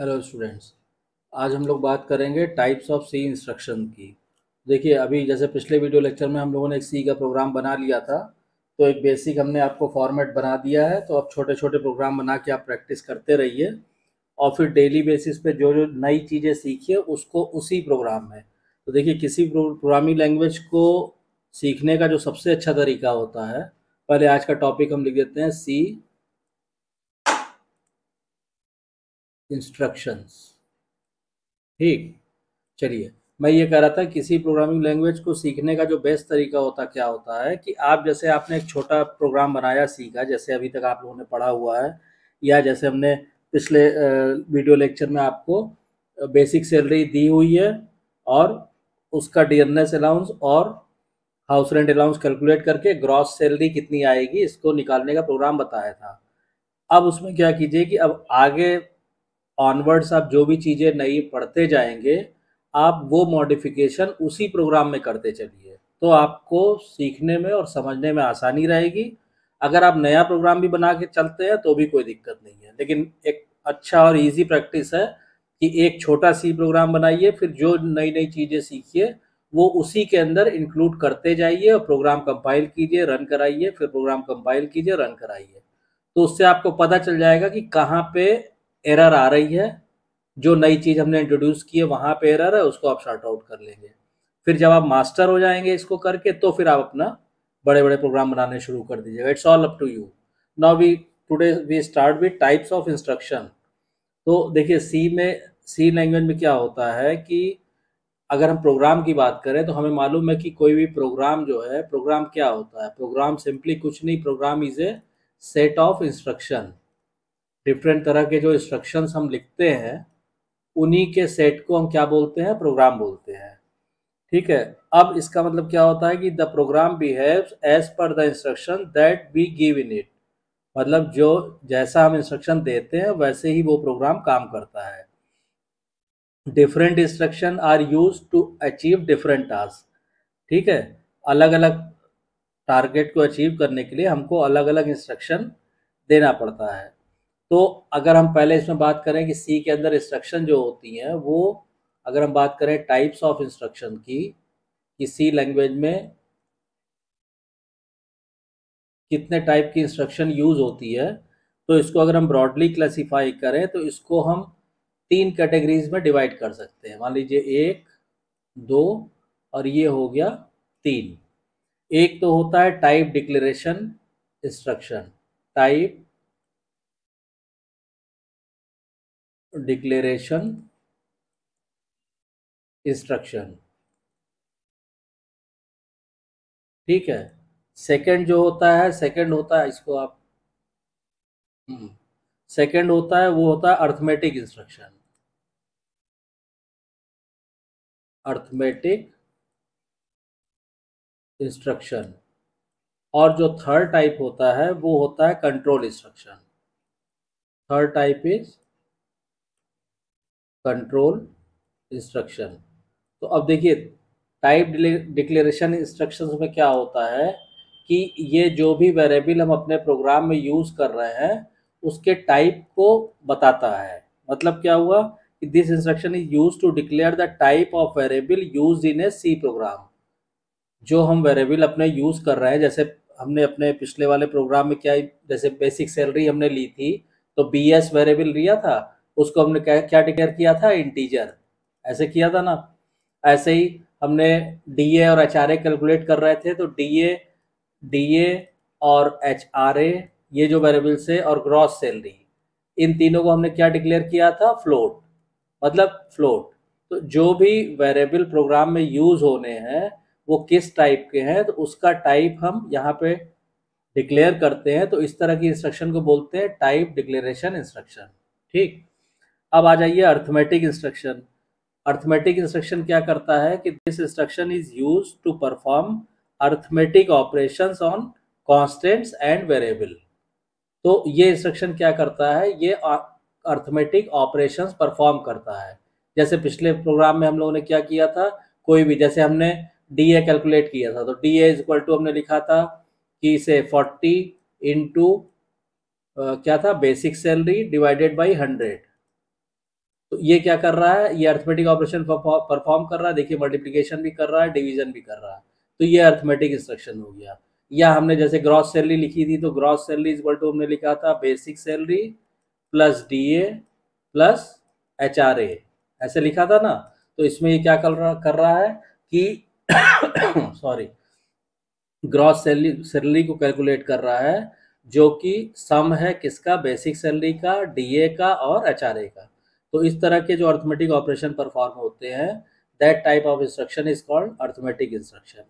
Hello students आज हम लोग बात करेंगे टाइप्स ऑफ़ सी इंस्ट्रक्शन की। देखिए, अभी जैसे पिछले वीडियो लेक्चर में हम लोगों ने एक सी का प्रोग्राम बना लिया था तो एक बेसिक हमने आपको फॉर्मेट बना दिया है तो आप छोटे छोटे प्रोग्राम बना के आप प्रैक्टिस करते रहिए। और फिर डेली बेसिस पे जो जो नई चीज़ें सीखिए, उसको उसी प्रोग्राम में। तो देखिए, किसी प्रोग्रामिंग लैंग्वेज को सीखने का जो सबसे अच्छा तरीका होता है, पहले आज का टॉपिक हम लिख देते हैं सी इंस्ट्रक्शंस ठीक, चलिए। मैं ये कह रहा था किसी प्रोग्रामिंग लैंग्वेज को सीखने का जो बेस्ट तरीका होता, क्या होता है कि आप जैसे आपने एक छोटा प्रोग्राम बनाया, सीखा, जैसे अभी तक आप लोगों ने पढ़ा हुआ है, या जैसे हमने पिछले वीडियो लेक्चर में आपको बेसिक सैलरी दी हुई है, और उसका डी अलाउंस और हाउस रेंट अलाउंस कैलकुलेट करके ग्रॉस सैलरी कितनी आएगी, इसको निकालने का प्रोग्राम बताया था। अब उसमें क्या कीजिए कि अब आगे ऑनवर्ड्स आप जो भी चीज़ें नई पढ़ते जाएँगे, आप वो मॉडिफिकेशन उसी प्रोग्राम में करते चलिए। तो आपको सीखने में और समझने में आसानी रहेगी। अगर आप नया प्रोग्राम भी बना के चलते हैं तो भी कोई दिक्कत नहीं है। लेकिन एक अच्छा और इजी प्रैक्टिस है कि एक छोटा सी प्रोग्राम बनाइए, फिर जो नई नई चीज़ें सीखिए, वो उसी के अंदर इंक्लूड करते जाइए और प्रोग्राम कंपाइल कीजिए रन कराइए, फिर प्रोग्राम कंपाइल कीजिए रन कराइए। तो उससे आपको पता चल जाएगा कि कहाँ पे एरर आ रही है। जो नई चीज़ हमने इंट्रोड्यूस की है, वहाँ पे एरर है, उसको आप शॉर्ट आउट कर लेंगे। फिर जब आप मास्टर हो जाएँगे इसको करके तो फिर आप अपना बड़े बड़े प्रोग्राम बनाने शुरू कर दीजिएगा। It's all up to you now we today we start with types of instruction तो देखिए सी में सी लैंग्वेज में क्या होता है कि अगर हम प्रोग्राम की बात करें तो हमें मालूम है कि कोई भी प्रोग्राम जो है प्रोग्राम क्या होता है? प्रोग्राम सिंपली कुछ नहीं program is a set of instruction different तरह के जो इंस्ट्रक्शंस हम लिखते हैं, उन्हीं के सेट को हम क्या बोलते हैं? प्रोग्राम बोलते हैं। ठीक है? अब इसका मतलब क्या होता है कि the program behaves as per the instruction that we give in it मतलब जो, जैसा हम इंस्ट्रक्शन देते हैं, वैसे ही वो प्रोग्राम काम करता है। Different instruction are use to achieve different task ठीक है? अलग अलग टारगेट को अचीव करने के लिए हमको अलग अलग इंस्ट्रक्शन देना पड़ता है। तो अगर हम पहले इसमें बात करें कि सी के अंदर इंस्ट्रक्शन जो होती हैं, वो अगर हम बात करें टाइप्स ऑफ़ इंस्ट्रक्शन की, कि सी लैंग्वेज में कितने टाइप की इंस्ट्रक्शन यूज़ होती है तो इसको अगर हम ब्रॉडली क्लासीफाई करें तो इसको हम तीन कैटेगरीज में डिवाइड कर सकते हैं। मान लीजिए एक, दो और ये हो गया तीन। एक तो होता है type declaration instruction type declaration instruction ठीक है? सेकंड जो होता है सेकंड होता है इसको आप सेकंड हम्म, होता है वो होता है अर्थमेटिक इंस्ट्रक्शन अर्थमेटिक इंस्ट्रक्शन और जो थर्ड टाइप होता है वो होता है control instruction third type is control instruction तो अब देखिए टाइप डिक्लेरेशन इंस्ट्रक्शंस में क्या होता है कि ये जो भी वेरिएबल हम अपने प्रोग्राम में यूज़ कर रहे हैं, उसके टाइप को बताता है। मतलब क्या हुआ कि this instruction is use to declare the type of variable use in a C program जो हम वेरिएबल अपने यूज़ कर रहे हैं, जैसे हमने अपने पिछले वाले प्रोग्राम में क्या, जैसे बेसिक सैलरी हमने ली थी तो बी एस वेरिएबल लिया था उसको हमने क्या क्या डिक्लेयर किया था? इंटीजर ऐसे किया था ना? ऐसे ही हमने डी ए और एच आर ए कैलकुलेट कर रहे थे तो डी ए डी ए और एच आर ए ये जो वेरिएबल्स है और ग्रॉस सैलरी इन तीनों को हमने क्या डिक्लेयर किया था? फ्लोट मतलब फ्लोट तो जो भी वेरिएबल प्रोग्राम में यूज़ होने हैं, वो किस टाइप के हैं तो उसका टाइप हम यहाँ पे डिक्लेयर करते हैं तो इस तरह की इंस्ट्रक्शन को बोलते हैं टाइप डिक्लेरेशन इंस्ट्रक्शन ठीक? अब आ जाइए अर्थमेटिक इंस्ट्रक्शन अर्थमेटिक इंस्ट्रक्शन क्या करता है कि this instruction is use to perform arithmetic operation on constants and variable तो ये इंस्ट्रक्शन क्या करता है? ये अर्थमेटिक ऑपरेशंस परफॉर्म करता है. जैसे पिछले प्रोग्राम में हम लोगों ने क्या किया था? कोई भी, जैसे हमने डी ए कैलकुलेट किया था तो D A is equal to हमने लिखा था कि इसे फोर्टी इंटू क्या था? Basic salary divided by hundred तो ये क्या कर रहा है? ये अर्थमेटिक ऑपरेशन परफॉर्म कर रहा है। देखिए मल्टीप्लीकेशन भी कर रहा है डिवीज़न भी कर रहा है। तो ये अर्थमेटिक इंस्ट्रक्शन हो गया। या हमने जैसे ग्रॉस सैलरी लिखी थी तो ग्रॉस सैलरी इज़ टू हमने लिखा था basic salary plus D A plus H R A ऐसे लिखा था ना? तो इसमें ये क्या कर रहा कर रहा है कि सॉरी ग्रॉस सैलरी सैलरी को कैलकुलेट कर रहा है, जो कि सम है किसका? बेसिक सैलरी का डीए का और एचआरए का। तो इस तरह के जो अर्थमेटिक ऑपरेशन परफॉर्म होते हैं that type of instruction is called arithmetic instruction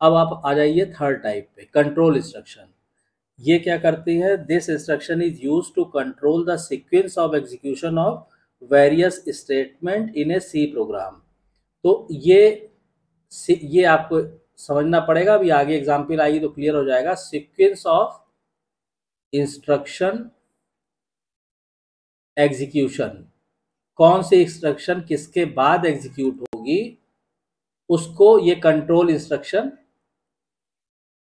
अब आप आ जाइए थर्ड टाइप पे कंट्रोल इंस्ट्रक्शन ये क्या करती है? This instruction is use to control the sequence of execution of various statement in a C program तो ये ये आपको समझना पड़ेगा, अभी आगे एग्ज़ाम्पल आएगी तो क्लियर हो जाएगा. सिक्वेंस ऑफ़ इंस्ट्रक्शन एग्जीक्यूशन कौन सी इंस्ट्रक्शन किसके बाद एग्जीक्यूट होगी उसको ये कंट्रोल इंस्ट्रक्शन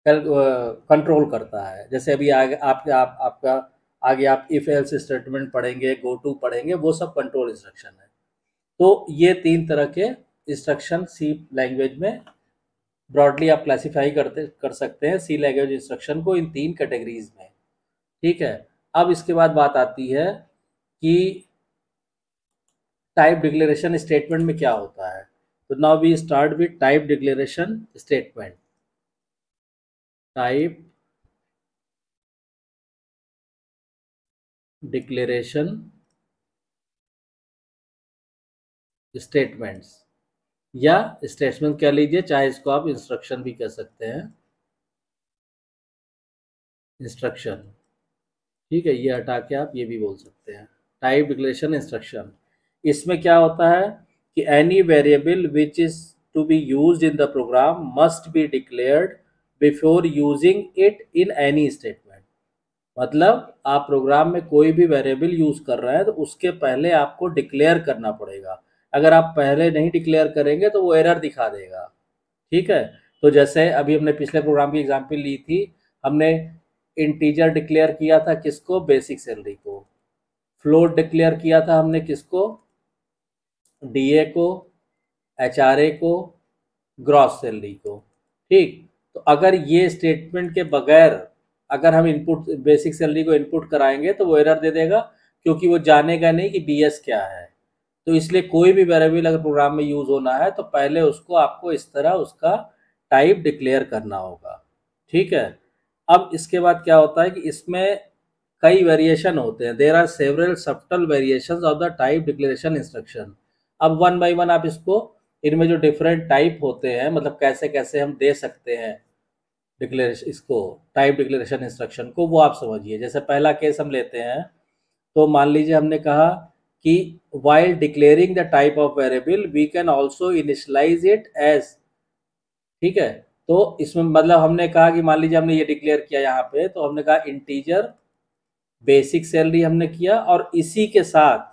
कंट्रोल करता है। जैसे अभी आगे आप, आप आपका आगे आप इफ़ एल्स स्टेटमेंट पढ़ेंगे गो टू पढ़ेंगे वो सब कंट्रोल इंस्ट्रक्शन है। तो ये तीन तरह के इंस्ट्रक्शन सी लैंग्वेज में ब्रॉडली आप क्लासिफाई करते कर सकते हैं। सी लैंग्वेज इंस्ट्रक्शन को इन तीन कैटेगरीज में। ठीक है? अब इसके बाद बात आती है कि टाइप डिक्लेरेशन स्टेटमेंट में क्या होता है? तो now we start with type declaration statement type declaration statements या स्टेटमेंट कह लीजिए? चाहे इसको आप इंस्ट्रक्शन भी कह सकते हैं। इंस्ट्रक्शन ठीक है, ये हटा के आप ये भी बोल सकते हैं। टाइप डिक्लेरेशन इंस्ट्रक्शन इसमें क्या होता है कि any variable which is to be use in the program must be declared before using it in any statement मतलब आप प्रोग्राम में कोई भी वेरिएबल यूज़ कर रहे हैं तो उसके पहले आपको डिक्लेयर करना पड़ेगा। अगर आप पहले नहीं डिक्लेयर करेंगे तो वो एरर दिखा देगा। ठीक है? तो जैसे अभी हमने पिछले प्रोग्राम की एग्ज़ाम्पल ली थी, हमने इंटीजर डिक्लेयर किया था किसको? बेसिक सैलरी को। फ्लोट डिक्लेयर किया था हमने किसको? डीए को एचआरए को ग्रॉस सैलरी को। ठीक? तो अगर ये स्टेटमेंट के बगैर अगर हम इनपुट बेसिक सैलरी को इनपुट कराएँगे तो वो एरर दे देगा, क्योंकि वो जानेगा नहीं कि बीएस क्या है। तो इसलिए कोई भी वेरिएबल अगर प्रोग्राम में यूज़ होना है तो पहले उसको आपको इस तरह उसका टाइप डिक्लेयर करना होगा। ठीक है? अब इसके बाद क्या होता है कि इसमें कई वेरिएशन होते हैं। There are several subtle variation of the type declaration instruction अब वन बाई वन आप इसको, इनमें जो डिफरेंट टाइप होते हैं मतलब कैसे कैसे हम दे सकते हैं डिक्लेरेशन इसको टाइप डिक्लेरेशन इंस्ट्रक्शन को, वो आप समझिए। जैसे पहला केस हम लेते हैं तो मान लीजिए हमने कहा कि while declaring the type of variable we can also initialise it as ठीक है? तो इसमें मतलब हमने कहा कि मान लीजिए हमने ये डिक्लेयर किया यहाँ पे तो हमने कहा इंटीजर बेसिक सैलरी हमने किया और इसी के साथ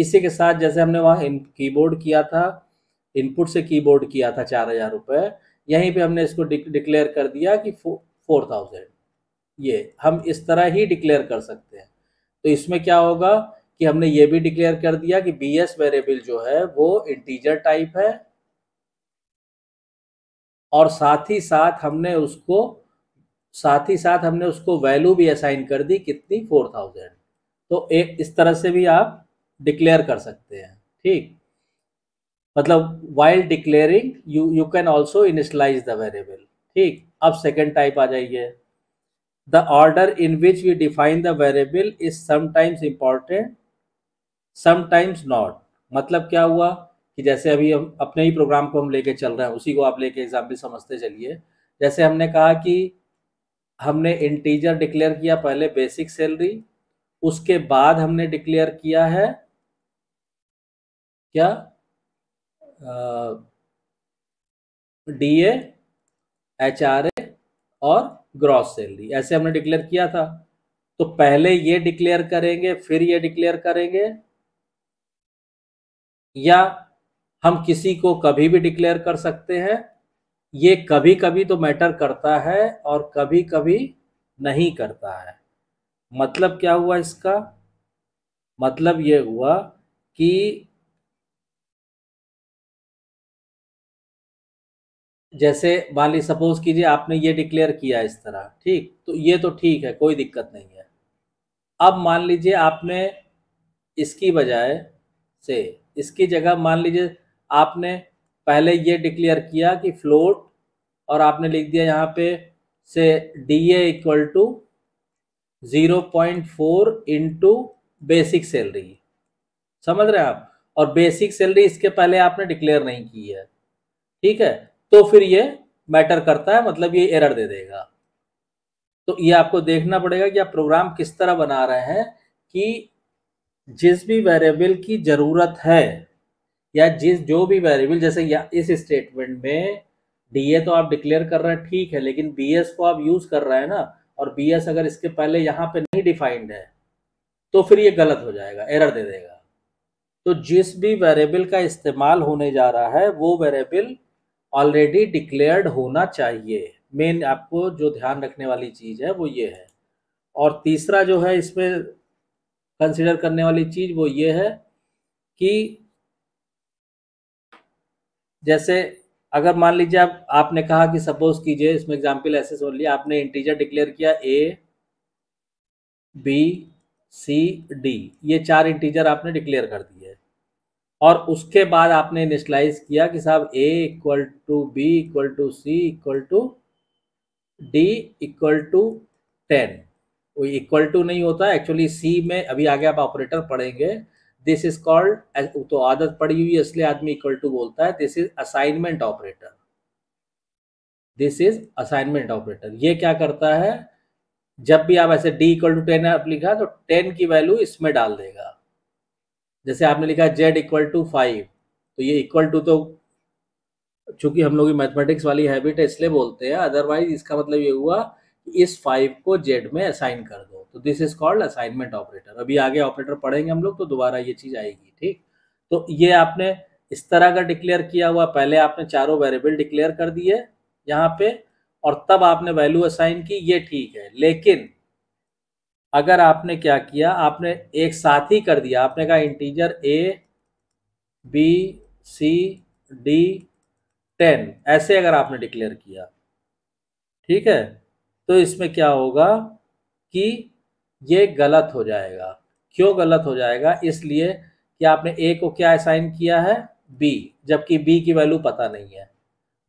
इसी के साथ जैसे हमने वहाँ कीबोर्ड किया था इनपुट से कीबोर्ड किया था चार हज़ार रुपये यहीं पे हमने इसको डिक्लेयर कर दिया कि फोर थाउज़ेंड ये, हम इस तरह ही डिक्लेयर कर सकते हैं। तो इसमें क्या होगा कि हमने ये भी डिक्लेयर कर दिया कि बी एस वेरिएबल जो है वो इंटीजर टाइप है और साथ ही साथ हमने उसको, साथ ही साथ हमने उसको वैल्यू भी असाइन कर दी कितनी? फोर थाउज़ेंड तो एक इस तरह से भी आप डिक्लेयर कर सकते हैं, ठीक? मतलब while declaring you you can also initialise the variable ठीक? अब सेकेंड टाइप आ जाइए। The order in which we define the variable is sometimes important sometimes not मतलब क्या हुआ कि जैसे अभी हम अपने ही प्रोग्राम को हम लेके चल रहे हैं, उसी को आप लेके एग्ज़ाम्पल समझते चलिए। जैसे हमने कहा कि हमने इंटीजर डिक्लेयर किया पहले बेसिक सैलरी उसके बाद हमने डिक्लेयर किया है क्या? D A H R A और ग्रॉस सैलरी ऐसे हमने डिक्लेयर किया था। तो पहले ये डिक्लेयर करेंगे, फिर ये डिक्लेयर करेंगे। या हम किसी को कभी भी डिक्लेयर कर सकते हैं। ये कभी कभी तो मैटर करता है और कभी कभी नहीं करता है। मतलब क्या हुआ इसका? मतलब ये हुआ कि जैसे मान ली, सपोज़ कीजिए आपने ये डिक्लेयर किया इस तरह, ठीक? तो ये तो ठीक है, कोई दिक्कत नहीं है। अब मान लीजिए आपने इसकी बजाय से, इसकी जगह मान लीजिए आपने पहले ये डिक्लेयर किया कि फ्लोट और आपने लिख दिया यहाँ पे से D A equal to zero point four into basic salary समझ रहे हैं आप? और बेसिक सैलरी इसके पहले आपने डिक्लेयर नहीं की है, ठीक है? तो फिर ये मैटर करता है मतलब ये एरर दे देगा। तो ये आपको देखना पड़ेगा कि आप प्रोग्राम किस तरह बना रहे हैं कि जिस भी वेरिएबल की ज़रूरत है, या जिस, जो भी वेरिएबल जैसे या इस स्टेटमेंट में डी तो आप डिक्लेयर कर रहे हैं, ठीक है, लेकिन बीएस को आप यूज़ कर रहे हैं ना, और बीएस अगर इसके पहले यहाँ पे नहीं डिफाइंड है तो फिर ये गलत हो जाएगा एरर दे देगा। तो जिस भी वेरिएबल का इस्तेमाल होने जा रहा है, वो वेरिएबल ऑलरेडी डिक्लेयर्ड होना चाहिए। मेन आपको जो ध्यान रखने वाली चीज़ है, वो ये है। और तीसरा जो है, इसमें कंसिडर करने वाली चीज़ वो ये है कि जैसे अगर मान लीजिए आप, आपने कहा कि सपोज़ कीजिए, इसमें एग्जांपल ऐसे सोच लिया, आपने इंटीजर डिक्लेयर किया ए बी सी डी ये चार इंटीजर आपने डिक्लेयर कर दिए। और उसके बाद आपने इनिशलाइज किया कि साहब A equal to B equal to C equal to D equal to ten वो इक्वल टू नहीं होता एक्चुअली सी में अभी आगे आप ऑपरेटर पढ़ेंगे। दिस इज़ कॉल्ड तो आदत पड़ी हुई है, इसलिए आदमी इक्वल टू बोलता है। This is assignment operator this is assignment operator ये क्या करता है? जब भी आप ऐसे डी इक्वल टू टेन आप लिखा तो टेन की वैल्यू इसमें डाल देगा। जैसे आपने लिखा जेड इक्वल टू फाइव तो ये इक्वल टू तो चूँकि हम लोग मैथमेटिक्स वाली हैबिट है, इसलिए बोलते हैं। अदरवाइज़ इसका मतलब ये हुआ कि इस फाइव को जेड में असाइन कर दो। तो this is called assignment operator अभी आगे ऑपरेटर पढ़ेंगे हम लोग तो दोबारा ये चीज़ आएगी, ठीक? तो ये आपने इस तरह का डिक्लेयर किया हुआ। पहले आपने चारों वेरिएबल डिक्लेयर कर दिए यहाँ पे, और तब आपने वैल्यू असाइन की। ये ठीक है। लेकिन अगर आपने क्या किया, आपने एक साथ ही कर दिया, आपने कहा integer A B C D ten ऐसे अगर आपने डिक्लेयर किया, ठीक है? तो इसमें क्या होगा कि ये गलत हो जाएगा। क्यों गलत हो जाएगा? इसलिए कि आपने ए को क्या असाइन किया है? बी जबकि बी की वैल्यू पता नहीं है।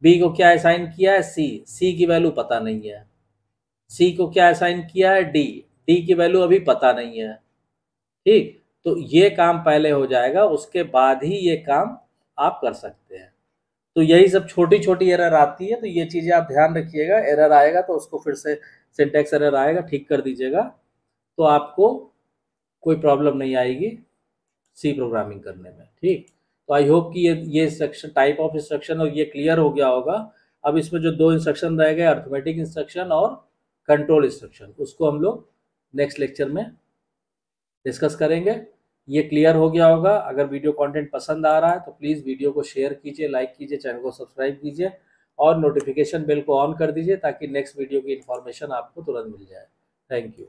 बी को क्या असाइन किया है? सी सी की वैल्यू पता नहीं है। सी को क्या असाइन किया है? डी डी की वैल्यू अभी पता नहीं है। ठीक? तो ये काम पहले हो जाएगा, उसके बाद ही ये काम आप कर सकते हैं। तो यही सब छोटी छोटी एरर आती है तो ये चीज़ें आप ध्यान रखिएगा। एरर आएगा तो उसको फिर से सिंटेक्स एरर आएगा, ठीक कर दीजिएगा। तो आपको कोई प्रॉब्लम नहीं आएगी सी प्रोग्रामिंग करने में, ठीक? तो आई होप कि ये ये इंस्ट्रक्शन टाइप ऑफ़ इंस्ट्रक्शन और ये क्लियर हो गया होगा। अब इसमें जो दो इंस्ट्रक्शन रह गए अर्थमेटिक इंस्ट्रक्शन और कंट्रोल इंस्ट्रक्शन उसको हम लोग नेक्स्ट लेक्चर में डिस्कस करेंगे। ये क्लियर हो गया होगा। अगर वीडियो कंटेंट पसंद आ रहा है तो प्लीज़ वीडियो को शेयर कीजिए लाइक कीजिए चैनल को सब्सक्राइब कीजिए और नोटिफिकेशन बेल को ऑन कर दीजिए ताकि नेक्स्ट वीडियो की इन्फॉर्मेशन आपको तुरंत मिल जाए। Thank you